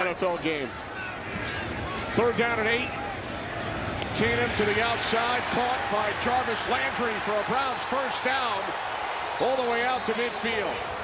NFL game. Third down and eight. Keenum to the outside, caught by Jarvis Landry for a Browns first down, all the way out to midfield.